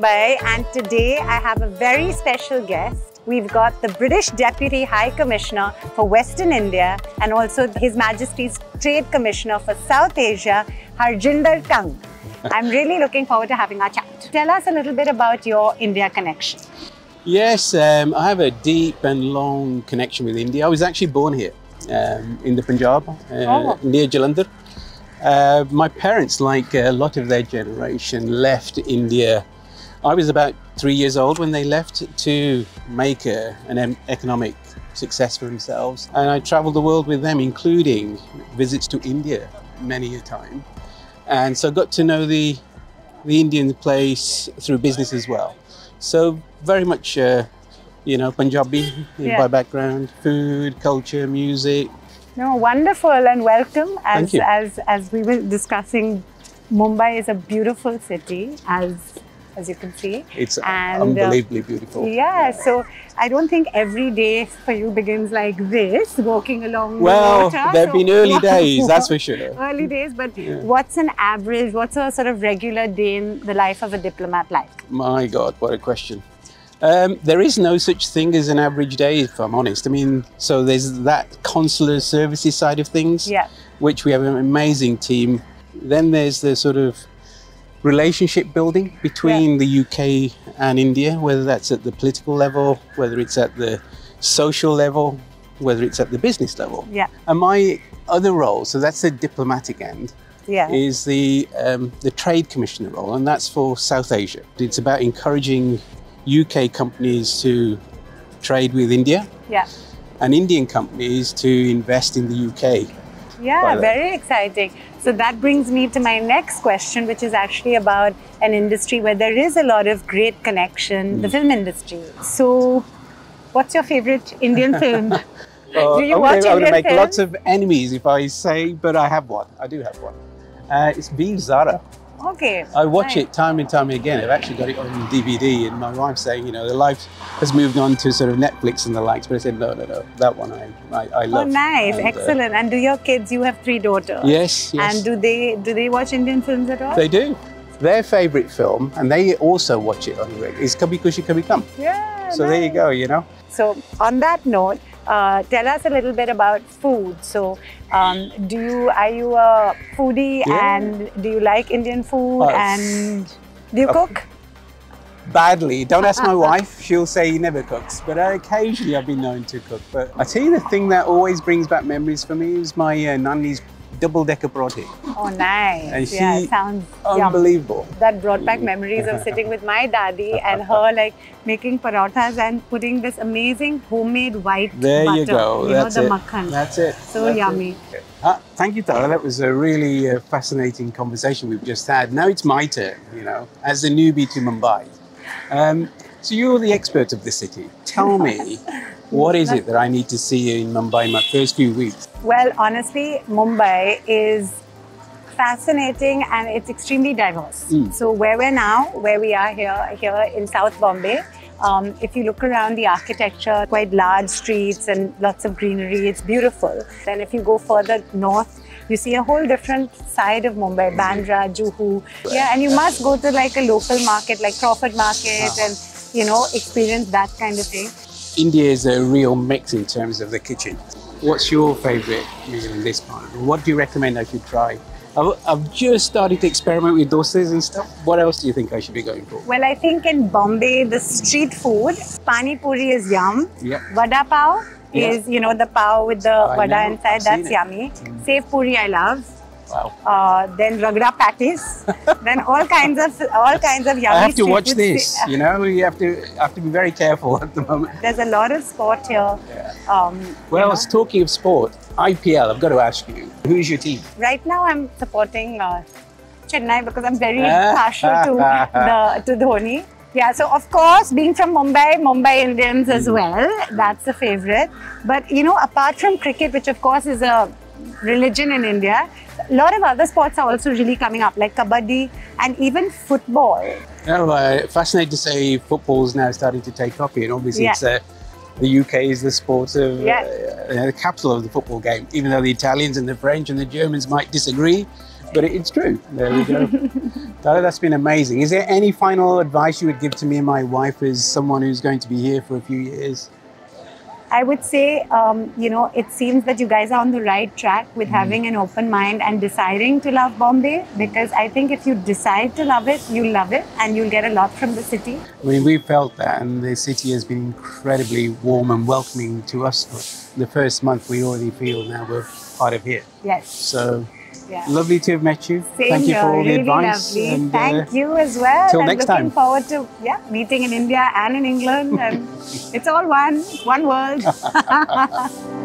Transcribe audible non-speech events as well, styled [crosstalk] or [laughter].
Mumbai, and today I have a very special guest. We've got the British Deputy High Commissioner for Western India and also His Majesty's Trade Commissioner for South Asia, Harjinder Kang. [laughs] I'm really looking forward to having our chat. Tell us a little bit about your India connection. Yes, um, I have a deep and long connection with India. I was actually born here um, in the Punjab, uh, Oh. near Jalandhar. Uh, my parents, like a lot of their generation, left India. I was about three years old when they left to make a, an em- economic success for themselves. And I traveled the world with them, including visits to India many a time. And so got to know the, the Indian place through business as well. So very much, uh, you know, Punjabi Yeah. by background, food, culture, music. No, wonderful and welcome. As Thank you. as as we were discussing, Mumbai is a beautiful city, as as you can see. It's And, uh, unbelievably beautiful. Yeah, so I don't think every day for you begins like this, walking along Well, the water. Well, there have So- been early [laughs] days, that's for sure. Early days, but what's an average, what's a sort of regular day in the life of a diplomat like? My God, what a question. Um, there is no such thing as an average day, if I'm honest. I mean, so there's that consular services side of things, Yeah. which we have an amazing team. Then there's the sort of relationship building between the UK and India, whether that's at the political level, whether it's at the social level, whether it's at the business level. Yeah, And my other role, so that's the diplomatic end, yeah. is the um, the trade commissioner role, and that's for South Asia. It's about encouraging UK companies to trade with India Yeah. and Indian companies to invest in the UK. Yeah, very exciting. So that brings me to my next question, which is actually about an industry where there is a lot of great connection, the Mm. film industry. So, what's your favorite Indian film? [laughs] Uh, Do you I'm watch gonna, I'm gonna Indian make lots of enemies if I say, but I have one. I do have one. Uh, it's Veer Zara. Okay. I watch nice. it time and time again. I've actually got it on DVD, and my wife's saying, you know, the life has moved on to sort of Netflix and the likes. But I said, no, no, no, that one I, I, I Oh, nice, And, uh, excellent. And do your kids? You have three daughters. yes, yes. And do they do they watch Indian films at all? They do. Their favourite film, and they also watch it on the regular, is Kabhi Khushi Kabhie Gham. yeah. So there you go, you know. So on that note, uh, tell us a little bit about food. So, um, do you are you a foodie Yeah. and do you like Indian food Uh, and do you uh, cook? Badly. Don't ask my [laughs] wife, she'll say he never cooks. But uh, occasionally I've been known to cook. But I tell you the thing that always brings back memories for me is my uh, Naani's double decker paratha. Oh, nice. And yeah, she- sounds yum. That brought back memories of sitting with my daddy and her [laughs] like making parathas and putting this amazing homemade white There butter. you go. You That's know, the it. makhan. That's it. So That's it. yummy. Uh, thank you, Tara. That was a really uh, fascinating conversation we've just had. Now it's my turn, you know, as a newbie to Mumbai. Um, so you're the expert of the city. Tell me, [laughs] what is it that I need to see in Mumbai in my first few weeks? Well, honestly, Mumbai is fascinating and it's extremely diverse. Mm. So where we're now, where we are here, here in South Bombay, um, if you look around the architecture, quite large streets and lots of greenery, it's beautiful. Then if you go further north, you see a whole different side of Mumbai, Bandra, Juhu. Yeah, and you must go to like a local market like Crawford Market and, you know, experience that kind of thing. India is a real mix in terms of the kitchen. What's your favourite meal in this part? What do you recommend I should try? I've, I've just started to experiment with dosas and stuff. What else do you think I should be going for? Well, I think in Bombay, the street food, pani puri is yum. Yep. Vada pav Yeah. is, you know, the pav with the I vada know, inside. I've That's yummy. Mm. Sev puri, I love. Wow. Uh, then ragda patties. [laughs] then all kinds of all kinds of yummy. I have to watch this. You know, you have to have to be very careful at the moment. There's a lot of sport here. Um, you Well, know. talking of sport, IPL. I've got to ask you, who's your team? right now I'm supporting uh, Chennai because I'm very [laughs] partial to the to Dhoni. Yeah, so of course, being from Mumbai, Mumbai Indians as Hmm. well, that's a favorite. But you know, apart from cricket, which of course is a religion in India, a lot of other sports are also really coming up, like kabaddi and even football. Oh, uh, fascinating to say football is now starting to take off here. And obviously, Yeah. it's uh, the UK is the sport of Yeah. uh, the capital of the football game. Even though the Italians and the French and the Germans might disagree, but it, it's true. There we go. [laughs] Dada, that's been amazing. Is there any final advice you would give to me and my wife as someone who's going to be here for a few years? I would say, um, you know, it seems that you guys are on the right track with mm. having an open mind and deciding to love Bombay because I think if you decide to love it, you'll love it and you'll get a lot from the city. I mean, we felt that, and the city has been incredibly warm and welcoming to us. The first month, we already feel now we're part of here. Yes. So yeah. Lovely to have met you. Same Thank you here. for all really the advice. Lovely. And, Thank uh, you as well. Till and next looking time. forward to yeah meeting in India and in England. And [laughs] it's all one, one world. [laughs]